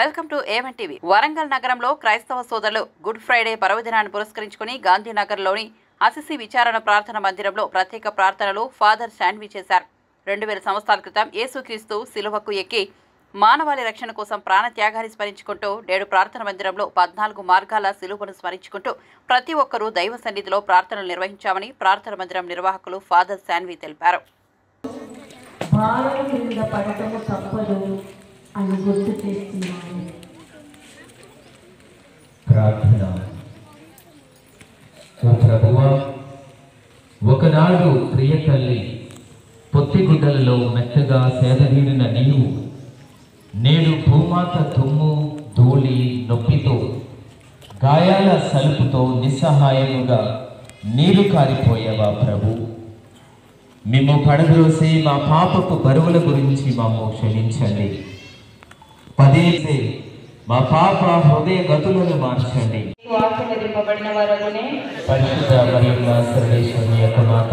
Welcome to A one TV Warangal నగరంలో క్రైస్తవ సోదరులు గుడ్ ఫ్రైడే పర్వదినాన్ని పురస్కరించుకుని గాంధీనగర్లోని అసిసి విచారణ ప్రార్థన మందిరంలో ప్రత్యేక ప్రార్థనలు ఫాదర్ శాండ్వి చేశారు. రెండు వేల సంవత్సరాల క్రితం యేసుక్రీస్తు సిలువకు ఎక్కి మానవాళి రక్షణ కోసం ప్రాణత్యాగాన్ని స్మరించుకుంటూ నేడు ప్రార్థన మందిరంలో పద్నాలుగు మార్గాల సిలువను స్మరించుకుంటూ ప్రతి ఒక్కరూ దైవ సన్నిధిలో ప్రార్థనలు నిర్వహించామని ప్రార్థన మందిరం నిర్వాహకులు ఫాదర్ శాన్వి తెలిపారు. అని గుర్తు చేస్తున్నాను ప్రార్థన. ఓ ప్రభువా ఒకనాడు ప్రియ తల్లి పొత్తిగుడ్డలలో మెత్తగా సేదగీడిన నీవు నేడు భూమాత తుమ్ము ధూళి నొప్పితో గాయాల సలుపుతో నిస్సహాయముగా నీరు కారిపోయావా ప్రభు? మేము పడదోసి మా పాపపు బరువుల గురించి మాము క్షమించండి. పదేసే మా పాప హృదయ గతులను మార్చండి. పరిశుద్ధ మరియు సర్వేశ్వరుని యొక్క మాత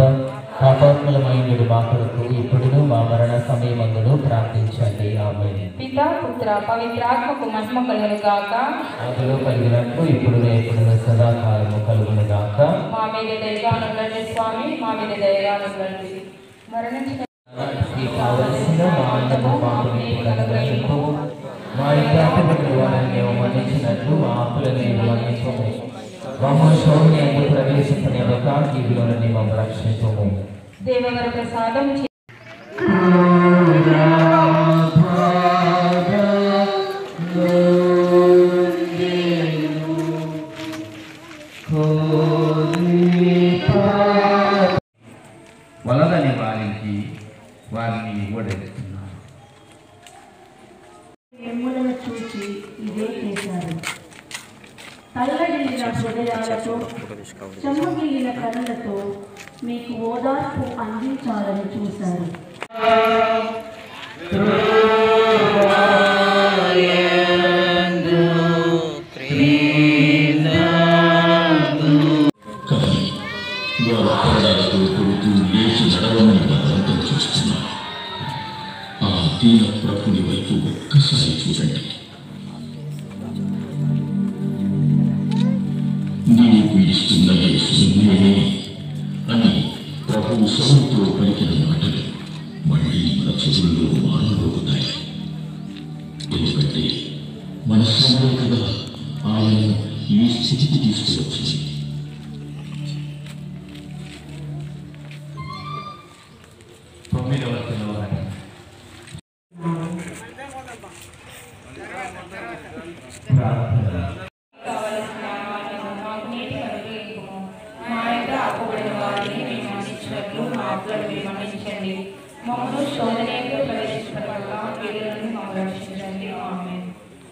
పాపాత్మలమైన మా కొరకు ఇప్పుడును మా మరణ సమయమందును ప్రార్థించండి. ఆమె పిత పుత్ర పవిత్రాత్మకు మహిమ కలుగును గాక. అందులో కలిగినట్లు ఇప్పుడు ఎప్పుడు సదాకాలము కలుగును గాక. మా మీద దయగా ఉండండి స్వామి మా మీద దయగా ఉండండి మరణించిన మా వారిని మేము మన్నించినట్లు మా ఆకులను మేము మన్నించము మమ్మ శోభని అందు ప్రవేశించలేక కీవిలో నుండి మమ్మల్ని రక్షించము. దేవగర ప్రసాదం చేశారు. తల్లడిల్లిన హృదయాలతో చెమ్మగిల్లిన కళ్ళతో మీకు ఓదార్పు అందించాలని చూశారు. మమ్మల్ని శోధనలో ప్రవేశించకుండా కీడుల నుండి మమ్మల్ని రక్షించండి. ఆమె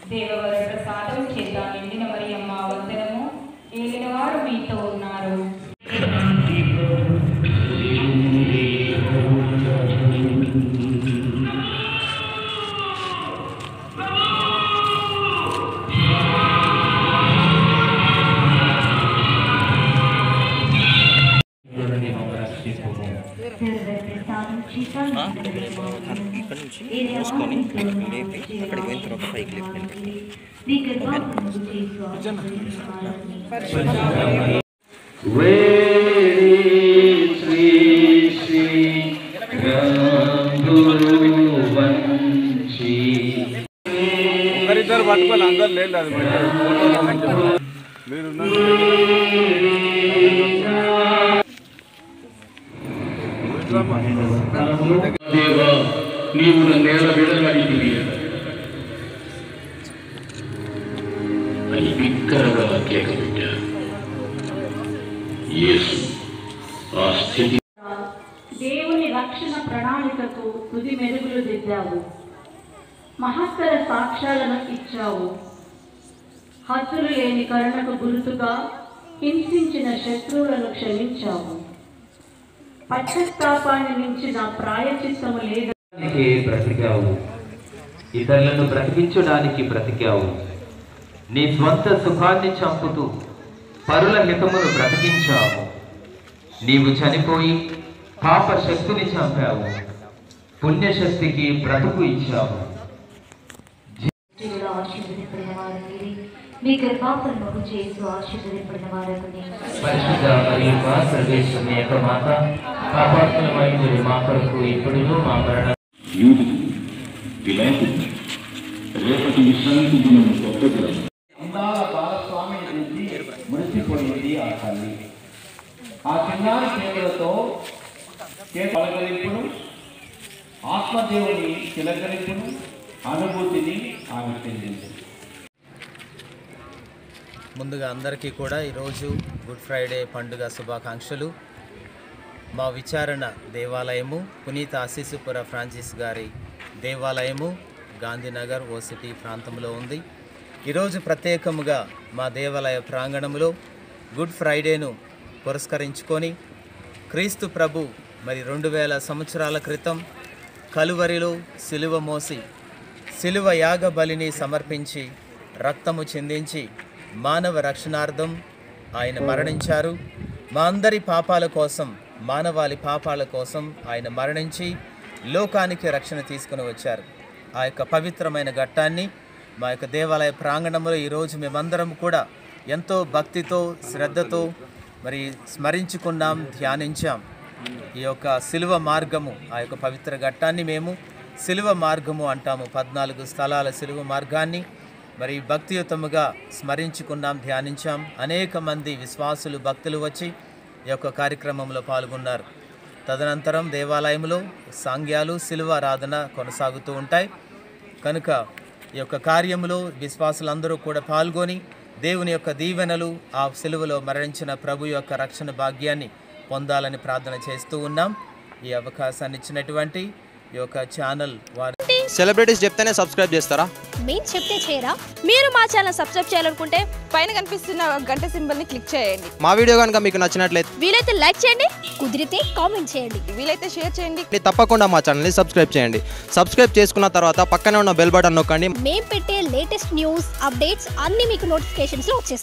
దేవవర ప్రసాదం చేత నిండిన మరియమ్మ వందనము. ఏలిన వారు మీతో ఉన్నారు. కీవిలో నుండి మమ్మల్ని రక్షించము ఒకరిద్దరు పట్టుకొని అందరు లేదు అది మీరు దేవా నీవు నేల విడగలిగివి అని బిక్కరగా కేకబెట్టారు యేసు ఆ స్థితి. దేవుని రక్షణ ప్రణాళికకు తుది మెరుగులు దిద్దావు. మహత్తర సాక్ష్యాలను ఇచ్చావు. హద్దులు లేని కరుణకు గుర్తుగా హింసించిన శత్రువులను క్షమించావు. పశ్చాత్తాపాన్ని మించిన ప్రాయచిత్తము లేదు బ్రతికావు. ఇతరులను బ్రతికించడానికి బ్రతికావు. నీ స్వంత సుఖాన్ని చంపుతూ పరుల హితమును బ్రతికించావు. నీవు చనిపోయి పాప శక్తిని చంపావు. పుణ్యశక్తికి బ్రతుకు ఇచ్చావు. మీ గర్భాఫలము చేసు ఆశీర్వదింపడిన వారని పరిశుద్ధ మరియు మా సర్వేశ్వరుని యొక్క మాత. పాపాత్మలమైన మా కొరకు ఇప్పుడు మా మరణ యూదుకు పిలాతుకు రేపటి విశ్రాంతి దినం గొప్ప అందాల భాగస్వామిని చూసి మురిసిపోయింది ఆ తల్లి. ఆ చిన్నారి చేతులతో పలకరింపును ఆత్మదేవుని తిలకరింపును అనుభూతిని ఆమె చెందింది. ముందుగా అందరికీ కూడా ఈరోజు గుడ్ ఫ్రైడే పండుగ శుభాకాంక్షలు. మా విచారణ దేవాలయము పునీత ఆశీసుపుర ఫ్రాన్సిస్ గారి దేవాలయము గాంధీనగర్ ఓసిటీ ప్రాంతంలో ఉంది. ఈరోజు ప్రత్యేకముగా మా దేవాలయ ప్రాంగణంలో గుడ్ ఫ్రైడేను పురస్కరించుకొని క్రీస్తు ప్రభు మరి రెండు వేల సంవత్సరాల క్రితం కలువరిలో సిలువ మోసి సిలువ యాగ బలిని సమర్పించి రక్తము చెందించి మానవ రక్షణార్థం ఆయన మరణించారు. మా అందరి పాపాల కోసం మానవాళి పాపాల కోసం ఆయన మరణించి లోకానికి రక్షణ తీసుకుని వచ్చారు. ఆ యొక్క పవిత్రమైన ఘట్టాన్ని మా యొక్క దేవాలయ ప్రాంగణంలో ఈరోజు మేమందరం కూడా ఎంతో భక్తితో శ్రద్ధతో మరి స్మరించుకున్నాం ధ్యానించాం. ఈ యొక్క సిలువ మార్గము ఆ యొక్క పవిత్ర ఘట్టాన్ని మేము సిలువ మార్గము అంటాము. పద్నాలుగు స్థలాల సిలువ మార్గాన్ని మరి భక్తియుతముగా స్మరించుకున్నాం ధ్యానించాం. అనేక మంది విశ్వాసులు భక్తులు వచ్చి ఈ యొక్క కార్యక్రమంలో పాల్గొన్నారు. తదనంతరం దేవాలయంలో సాంగ్యాలు శిలువ ఆరాధన కొనసాగుతూ ఉంటాయి. కనుక ఈ యొక్క కార్యములో విశ్వాసులందరూ కూడా పాల్గొని దేవుని యొక్క దీవెనలు ఆ సెలువులో మరణించిన ప్రభు యొక్క రక్షణ భాగ్యాన్ని పొందాలని ప్రార్థన చేస్తూ ఉన్నాం. ఈ అవకాశాన్ని ఇచ్చినటువంటి ఈ యొక్క ఛానల్ వారి సెలబ్రిటీస్ చెప్తేనే సబ్స్క్రైబ్ చేస్తారా? మేము చెప్తే చేయరా? మీరు మా ఛానల్ సబ్స్క్రైబ్ చేయాలనుకుంటే పైన కనిపిస్తున్న గంట సింబల్ని క్లిక్ చేయండి. మా వీడియో కనుక మీకు నచ్చినట్లయితే వీలైతే లైక్ చేయండి కుదిరితే కామెంట్ చేయండి. వీలైతే షేర్ చేయండి. తప్పకుండా మా ఛానల్ని సబ్స్క్రైబ్ చేయండి. సబ్స్క్రైబ్ చేసుకున్న తర్వాత పక్కనే ఉన్న బెల్ బటన్ నొక్కండి. మేము పెట్టే లేటెస్ట్ న్యూస్ అప్డేట్స్ అన్ని మీకు నోటిఫికేషన్స్లో వచ్చేస్తాయి.